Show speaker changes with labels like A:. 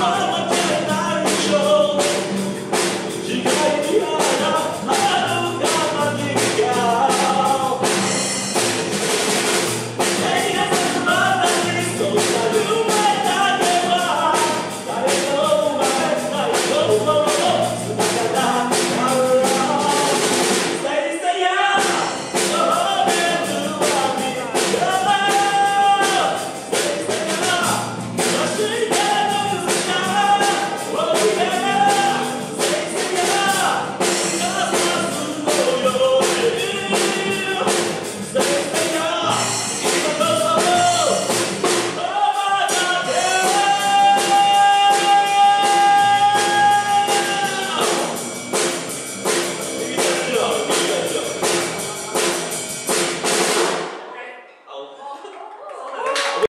A: Christmas.